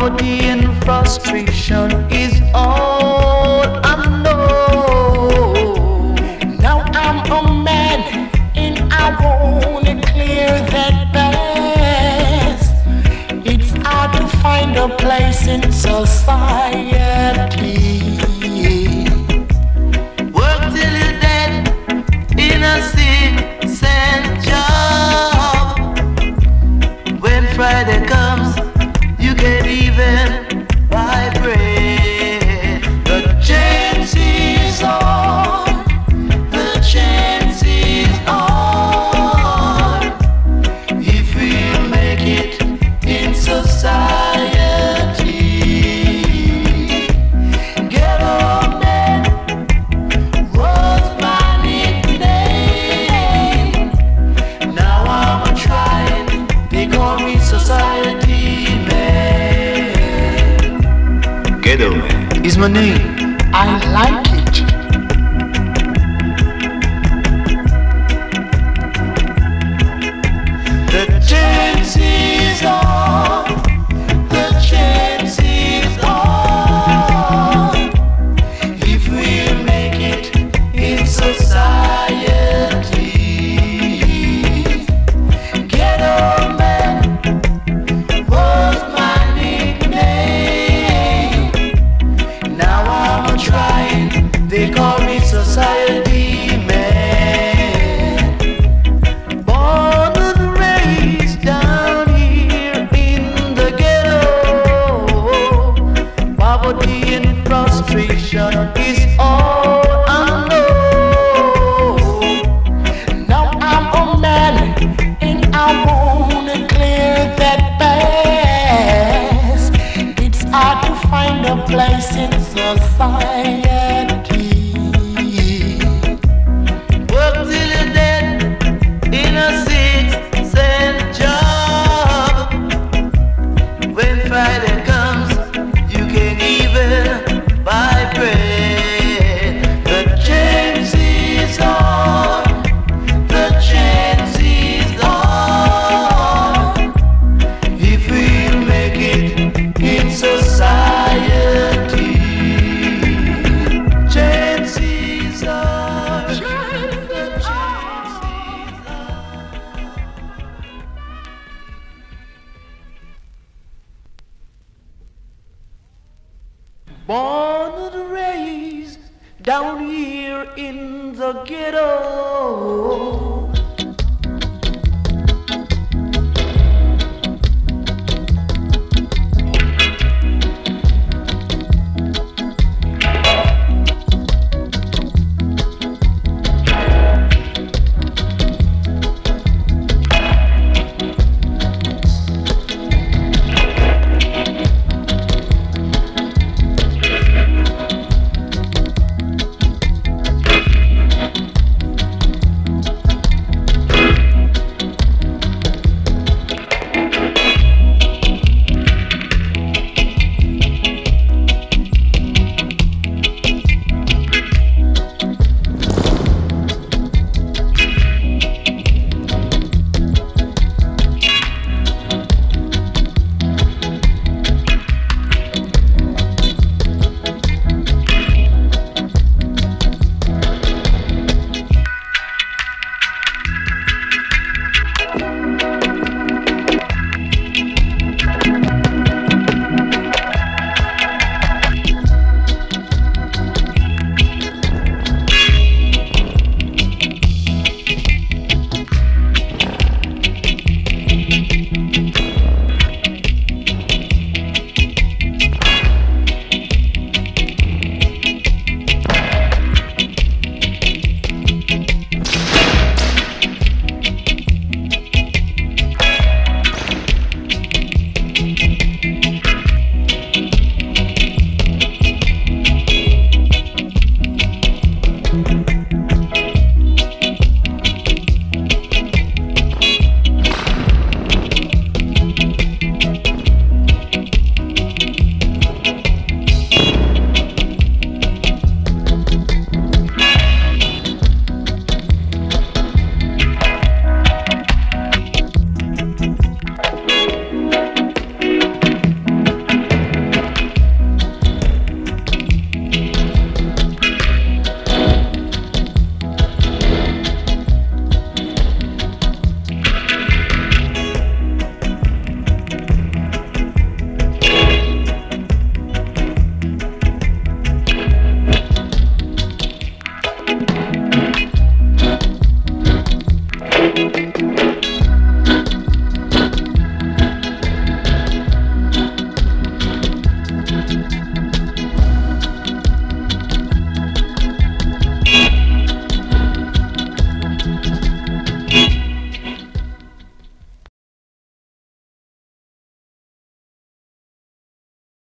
poverty and frustration is all is my name. I like born and raised down here in the ghetto.